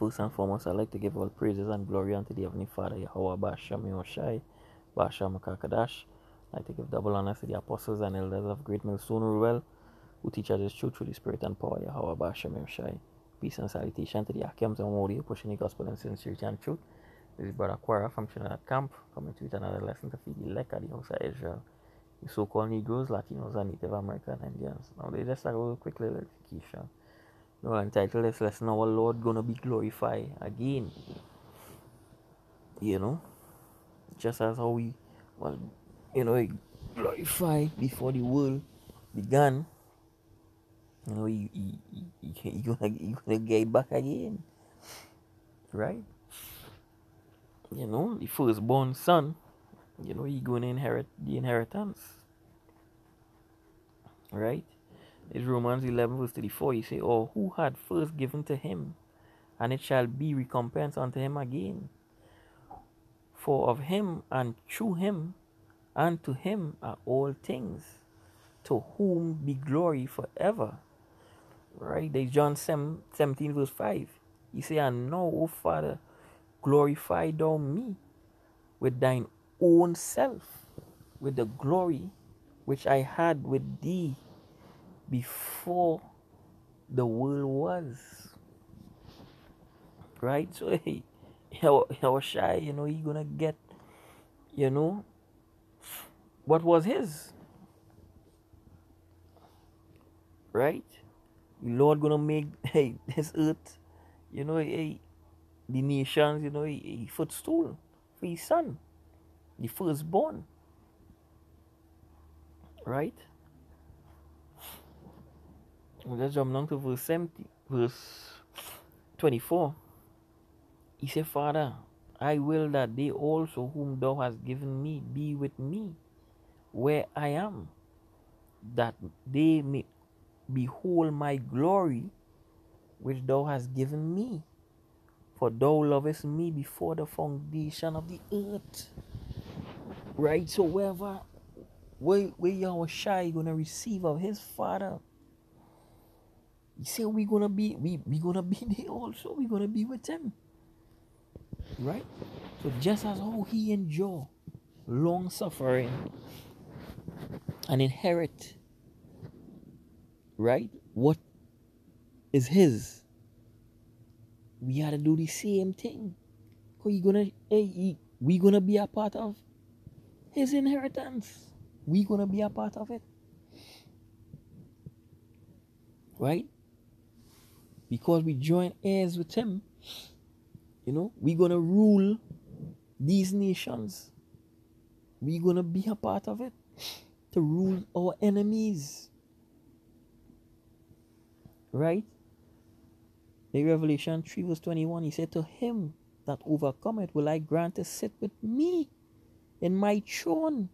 First and foremost, I'd like to give all praises and glory unto the Heavenly Father, Yahweh Bashem Yoshai, Bashem Makakadash. I'd like to give double honor to the apostles and elders of Great Millstone Rural, who teach us this truth through the Spirit and power, Yahweh Bashem Yoshai. Peace and salutation to the Akims and Modi, pushing the gospel in sincerity and truth. This is Brother Quara from Trinidad Camp, coming to with another lesson to feed the elect at the house of Israel. The so-called Negroes, Latinos, and Native American Indians. Now, they just a little quick little education. No, entitled this lesson, Our Lord Gonna Be Glorified Again. You know, just as how we, well, you know, glorified before the world began. You know, he, he, he, gonna, he gonna get back again. Right? You know, the firstborn son, you know, he gonna inherit the inheritance. Right? It's Romans 11, verse 34. You say, Or who had first given to him, and it shall be recompense unto him again. For of him and through him and to him are all things, to whom be glory forever. Right? There's John 17, verse 5. You say, And now, O Father, glorify thou me with thine own self, with the glory which I had with thee before the world was. Right? So hey, was shy, you know, he gonna get, you know, what was his. Right? Lord gonna make hey this earth, you know, hey, the nations, you know, a, footstool for his son, the firstborn. Right? Let's jump down to verse 70, verse 24. He said, Father, I will that they also whom thou hast given me be with me where I am, that they may behold my glory which thou hast given me. For thou lovest me before the foundation of the earth. Right? So wherever where, where Yahweh gonna receive of his father he said we're gonna be we we gonna be there also. We're gonna be with him. Right? So just as how he endure long suffering and inherit right what is his we gotta do the same thing because you gonna eh, hey, we gonna be a part of his inheritance we gonna be a part of it right because we join heirs with him, you know, we're to rule these nations. We're to be a part of it to rule our enemies. Right? In Revelation 3, verse 21, he said, To him that overcometh will I grant to sit with me in my throne,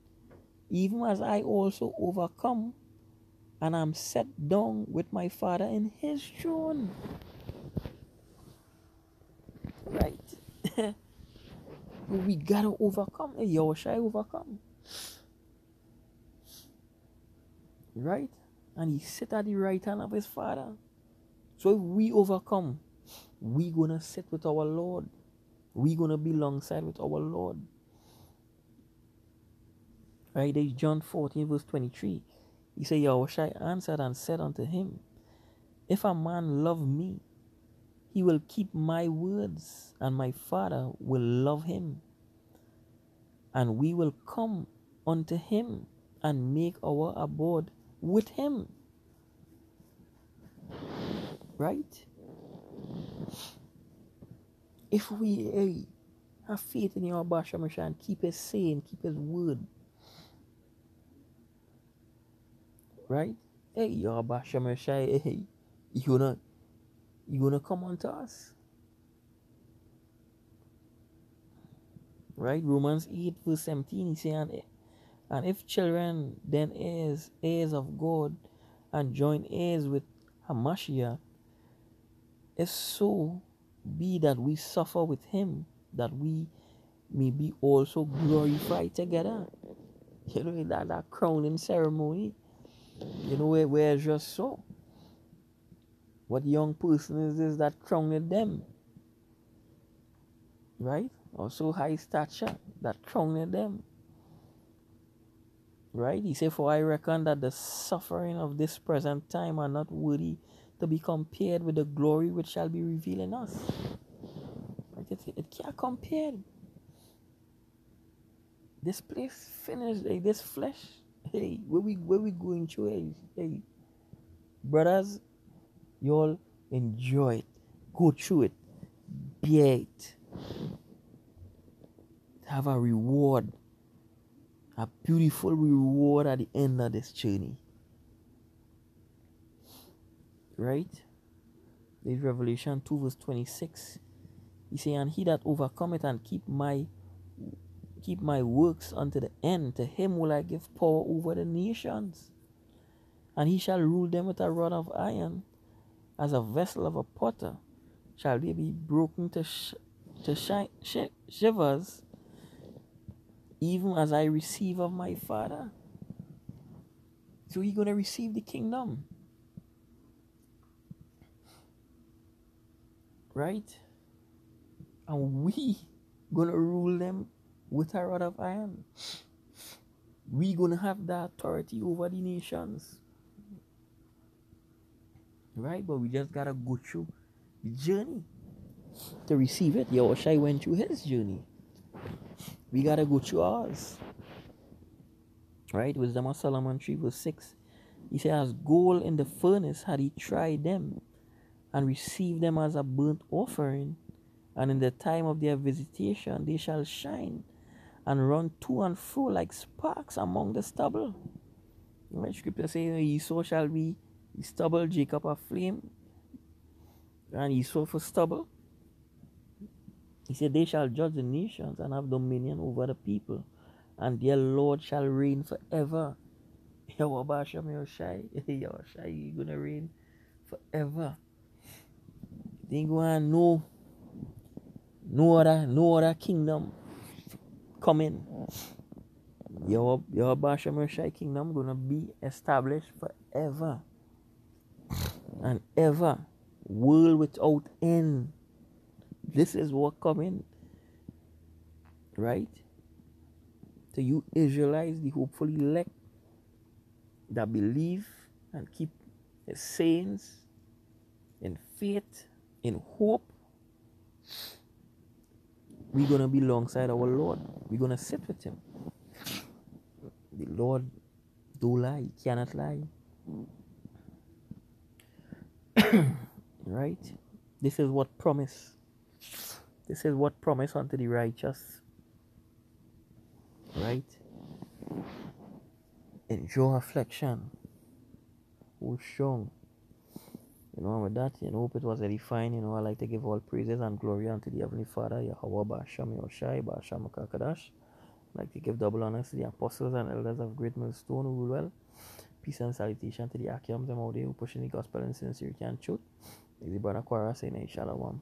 even as I also overcome and I'm set down with my father in his throne. Right. we gotta overcome. Yahushua overcome. Right? And he sit at the right hand of his father. So if we overcome, we gonna sit with our Lord. We gonna be alongside with our Lord. Right? There's John 14, verse 23. He said, Yahushua answered and said unto him, If a man love me, he will keep my words, and my Father will love him. And we will come unto him and make our abode with him. Right? If we hey, have faith in your Basha and keep his saying, keep his word, right? Hey, y'all, Bashem hey, you gonna, you gonna come on to us, right? Romans 8 verse 17, he saying, and if children, then heirs, heirs of God, and join heirs with Hamashiach, if so be that we suffer with him, that we may be also glorified together. You know, that, that crowning ceremony you know where, where just so? What young person is this that crowned them? right? Or so high stature that crowned them. Right? He said, For I reckon that the suffering of this present time are not worthy to be compared with the glory which shall be revealed in us. Right? It, it can't compare. This place finished, hey, this flesh, hey, where we where we going through, hey, hey, brothers, you all enjoy it, go through it, bear it, have a reward, a beautiful reward at the end of this journey. Right? There's Revelation 2, verse 26. He say, And he that overcometh and keep my keep my works unto the end, to him will I give power over the nations. And he shall rule them with a rod of iron, as a vessel of a potter shall they be broken to, sh- to sh- shivers, even as I receive of my Father. So you're going to receive the kingdom. Right? And we going to rule them with a rod of iron. We to have the authority over the nations. Right? But we just got to go through the journey to receive it. Yahushua went through his journey. We got to go through ours. Right? Wisdom of Solomon 3 verse 6. He said, As gold in the furnace had he tried them and received them as a burnt offering. And in the time of their visitation they shall shine and run to and fro like sparks among the stubble. Right? Scripture says, Esau shall be stubble, Jacob a flame, and Esau for stubble. He said, They shall judge the nations and have dominion over the people, and their Lord shall reign forever. Yawabasha Yoshai, Yoshai, you're gonna reign forever. They ain't gonna no no other no other kingdom coming. Your your Basha Yoshai kingdom gonna be established forever and ever. World without end. This is what coming. Right? So you Israelites, the hopeful elect that believe and keep the saints in faith, in hope. We're gonna be alongside our Lord. We're gonna sit with him. The Lord do lie, cannot lie. right? This is what promise. This is what promise unto the righteous. Right? Enjoy affliction. Hold strong. You know, with that, you know, hope it was edifying. You know, I like to give all praises and glory unto the Heavenly Father, Yahweh Basham Yoshai, Basham Kakadash. I like to give double honors to the apostles and elders of Great Millstone who rule well. Peace and salutation to the Akiams and out there who pushing the gospel in sincerity and truth. Is the brother Quara saying, Shalom.